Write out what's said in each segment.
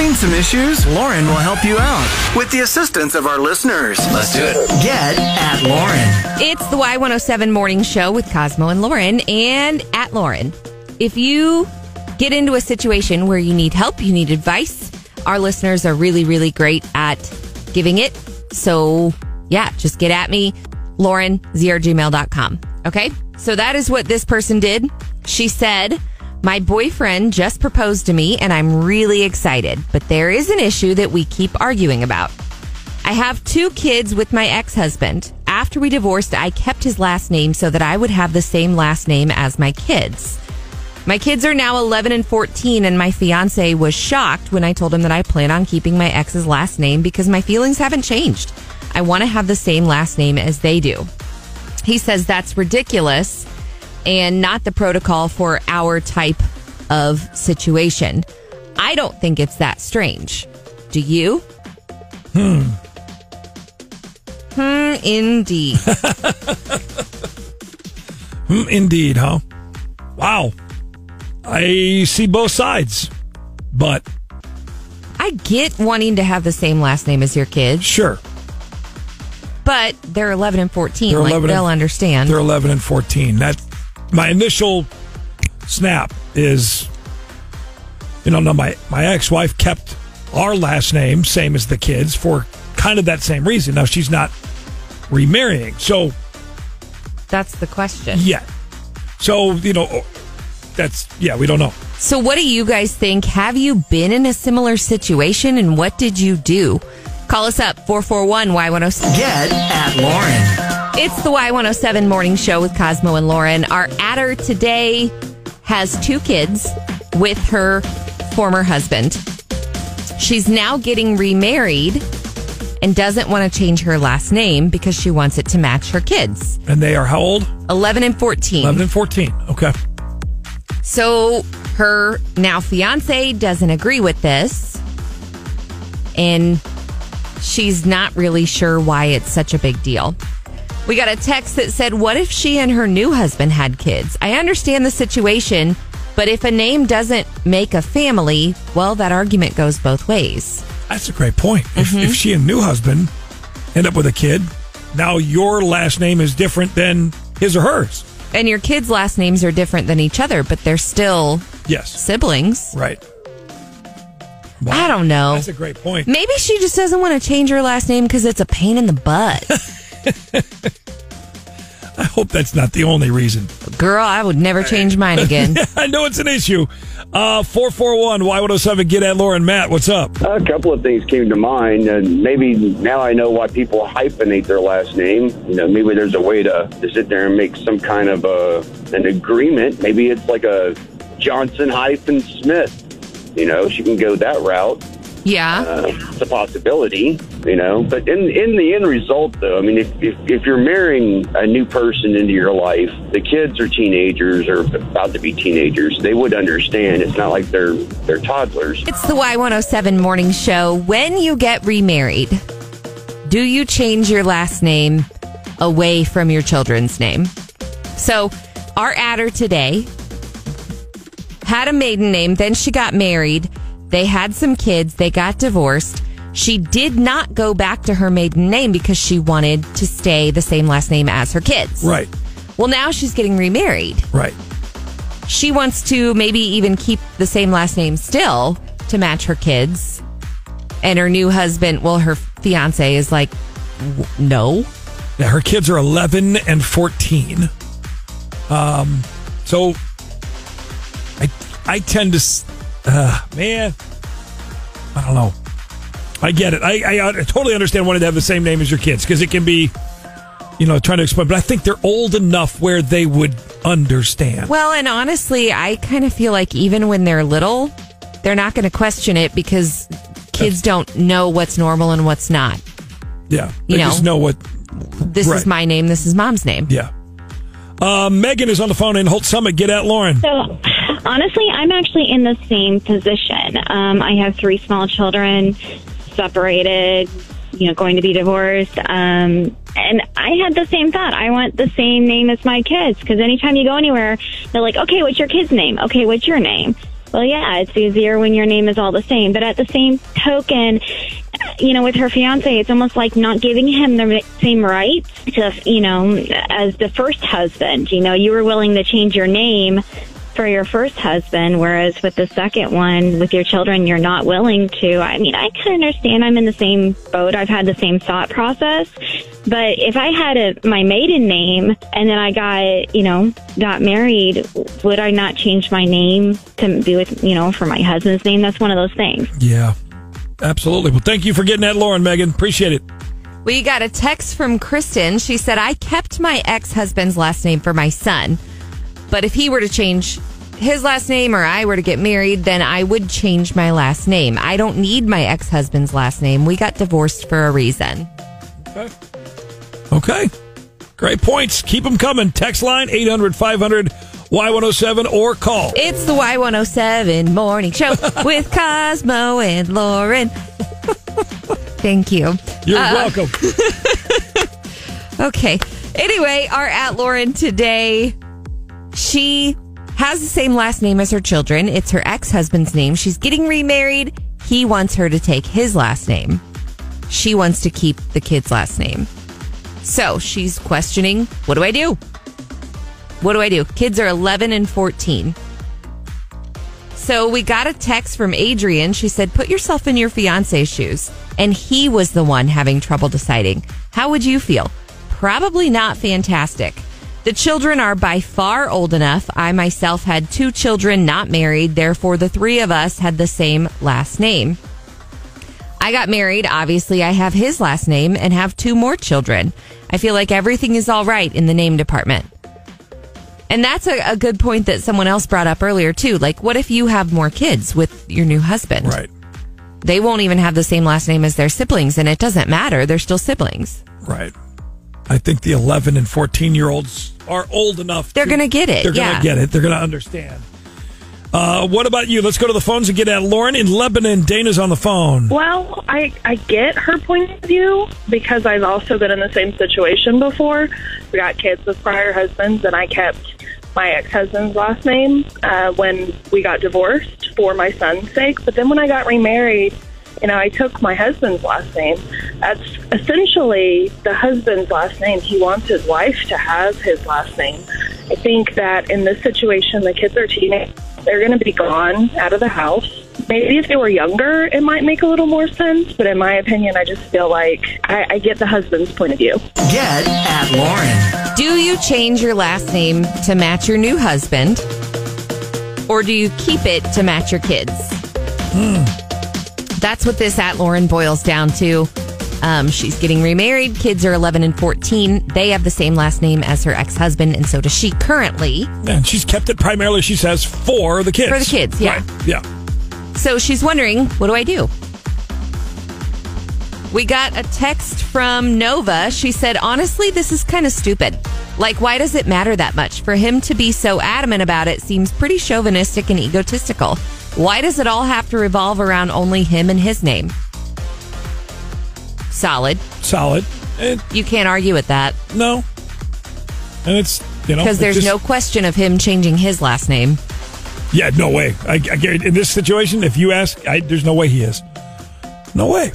Having some issues? Lauren will help you out with the assistance of our listeners. Let's do it. Get at Lauren. It's the Y107 Morning Show with Cosmo and Lauren and at Lauren. If you get into a situation where you need help, you need advice, our listeners are really, really great at giving it. So, yeah, just get at me, Lauren, zrgmail.com. Okay? So that is what this person did. She said, My boyfriend just proposed to me and I'm really excited, but there is an issue that we keep arguing about. I have two kids with my ex husband. After we divorced, I kept his last name so that I would have the same last name as my kids. My kids are now 11 and 14, and my fiance was shocked when I told him that I plan on keeping my ex's last name because my feelings haven't changed. I want to have the same last name as they do. He says that's ridiculous and not the protocol for our type of situation. I don't think it's that strange. Do you? Hmm. Hmm, indeed. Hmm, indeed, huh? Wow. I see both sides, but I get wanting to have the same last name as your kids, sure. but they're 11 and 14. They're like 11 they'll and- understand. They're 11 and 14. That my initial snap is, you know, no, my my ex wife kept our last name same as the kids for kind of that same reason. Now she's not remarrying, so That's the question. yeah. So you know, that's yeah. We don't know. So, what do you guys think? Have you been in a similar situation and what did you do? Call us up 441 Y107. Get at Lauren. It's the Y107 morning show with Cosmo and Lauren. Our adder today has two kids with her former husband. She's now getting remarried and doesn't want to change her last name because she wants it to match her kids And they are how old? 11 and 14. 11 and 14. Okay. So her now fiance doesn't agree with this. And she's not really sure why it's such a big deal. We got a text that said, What if she and her new husband had kids? I understand the situation, but if a name doesn't make a family, well, that argument goes both ways. That's a great point. If, Mm-hmm. if she and new husband end up with a kid, now your last name is different than his or hers. And your kids' last names are different than each other, but they're still Yes. siblings. Right. I don't know. That's a great point. Maybe she just doesn't want to change her last name because it's a pain in the butt. I hope that's not the only reason. Girl, I would never change mine again. I know it's an issue. Uh, 441 Y107, get at Lauren Matt. What's up? A couple of things came to mind, and maybe now I know why people hyphenate their last name. You know, maybe there's a way to, to sit there and make some kind of a, an agreement. Maybe it's like a Johnson hyphen Smith. You know, she can go that route. Yeah. Uh, it's a possibility, you know. But in in the end result, though, I mean, if, if if you're marrying a new person into your life, the kids are teenagers or about to be teenagers. They would understand. It's not like they're they're toddlers. It's the Y107 morning show. When you get remarried, do you change your last name away from your children's name? So, our adder today had a maiden name, then she got married. They had some kids, they got divorced. She did not go back to her maiden name because she wanted to stay the same last name as her kids. Right. Well, now she's getting remarried. Right. she wants to maybe even keep the same last name still to match her kids. And her new husband, well, her fiance is like, no. Yeah, her kids are 11 and 14. Um, so I I tend to, uh, man, I don't know. I get it. I, I, I totally understand wanting to have the same name as your kids because it can be, you know, trying to explain. But I think they're old enough where they would understand. Well, and honestly, I kind of feel like even when they're little, they're not going to question it because kids don't know what's normal and what's not. yeah, you they know. just know what. This Right. is my name. This is mom's name. Yeah. Uh, Megan is on the phone in Holts Summit. Get at Lauren. So, honestly, I'm actually in the same position. Um, I have three small children, separated, you know, going to be divorced. Um, and I had the same thought. I want the same name as my kids because anytime you go anywhere, they're like, okay, what's your kid's name? Okay, what's your name? well, yeah, it's easier when your name is all the same. But at the same token, you know, with her fiance, it's almost like not giving him the same rights to, you know, as the first husband. You know, you were willing to change your name for your first husband, whereas with the second one, with your children, you're not willing to. I mean, I can understand. I'm in the same boat. I've had the same thought process. But if I had a, my maiden name and then I got, you know, got married, would I not change my name to be with, you know, for my husband's name? That's one of those things. Yeah, absolutely. Well, thank you for getting that, Lauren, Megan. Appreciate it. We got a text from Kristen. She said, I kept my ex husband's last name for my son. But if he were to change his last name or I were to get married, then I would change my last name. I don't need my ex husband's last name. We got divorced for a reason. Okay. Okay. Great points. Keep them coming. Text line 800 500 Y107 or call. It's the Y107 morning show with Cosmo and Lauren. Thank you. You're Uh, welcome. Okay. Anyway, our at Lauren today, she has the same last name as her children. It's her ex husband's name. She's getting remarried. He wants her to take his last name. She wants to keep the kid's last name. So she's questioning what do I do? What do I do? Kids are 11 and 14. So we got a text from Adrian. She said, Put yourself in your fiance's shoes. And he was the one having trouble deciding. How would you feel? Probably not fantastic. The children are by far old enough. I myself had two children not married. Therefore, the three of us had the same last name. I got married. Obviously, I have his last name and have two more children. I feel like everything is all right in the name department. And that's a, a good point that someone else brought up earlier, too. Like, what if you have more kids with your new husband? Right. They won't even have the same last name as their siblings, and it doesn't matter. They're still siblings. Right. I think the 11 and 14 year olds are old enough. They're gonna get it, They're going to get it. They're going to understand. Uh, what about you? Let's go to the phones and get at Lauren in Lebanon. Dana's on the phone. Well, I, I get her point of view because I've also been in the same situation before. We got kids with prior husbands, and I kept my ex husband's last name uh, when we got divorced for my son's sake. But then when I got remarried, you know, I took my husband's last name. That's essentially the husband's last name. He wants his wife to have his last name. I think that in this situation, the kids are teenagers. They're going to be gone out of the house. Maybe if they were younger, it might make a little more sense. But in my opinion, I just feel like I, I get the husband's point of view. Get at Lauren. Do you change your last name to match your new husband? Or do you keep it to match your kids? Hmm. That's what this at Lauren boils down to. Um, she's getting remarried. Kids are 11 and 14. They have the same last name as her ex husband, and so does she currently. And she's kept it primarily, she says, for the kids. For the kids, yeah. Right. Yeah. So she's wondering, what do I do? We got a text from Nova. She said, honestly, this is kind of stupid. Like, why does it matter that much? For him to be so adamant about it seems pretty chauvinistic and egotistical. Why does it all have to revolve around only him and his name? Solid. Solid. And You can't argue with that no. And it's, you know. because there's just- no question of him changing his last name. Yeah, no way. I, I in this situation. If you ask, I, there's no way he is. No way.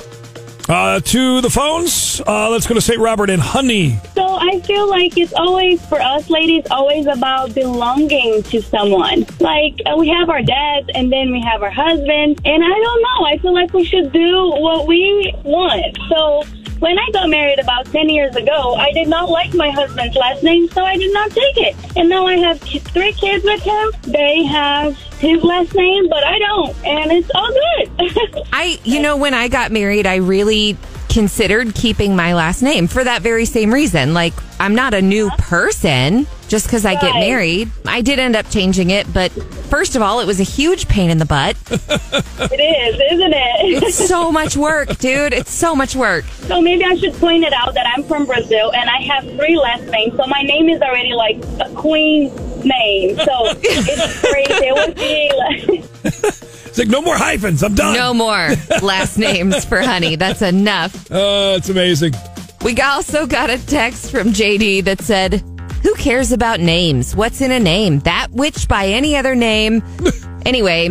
Uh, to the phones. Uh, let's go to St. Robert and Honey. So I feel like it's always for us ladies always about belonging to someone. Like uh, we have our dads and then we have our husbands, and I don't know. I feel like we should do what we want. So when I got married about 10 years ago, I did not like my husband's last name, so I did not take it. And now I have three kids with him. They have his last name, but I don't, and it's all good. I, you know, when I got married, I really considered keeping my last name for that very same reason. Like, I'm not a new person just because I get Right. married. I did end up changing it, but first of all, it was a huge pain in the butt. it is, isn't it? It's so much work, dude. It's so much work. So maybe I should point it out that I'm from Brazil and I have three last names. So my name is already like a queen name. So it's crazy. It would be like, It's like no more hyphens. I'm done. No more last names for honey. That's enough. Uh, it's amazing. We also got a text from JD that said, Who cares about names? What's in a name? That which by any other name. anyway,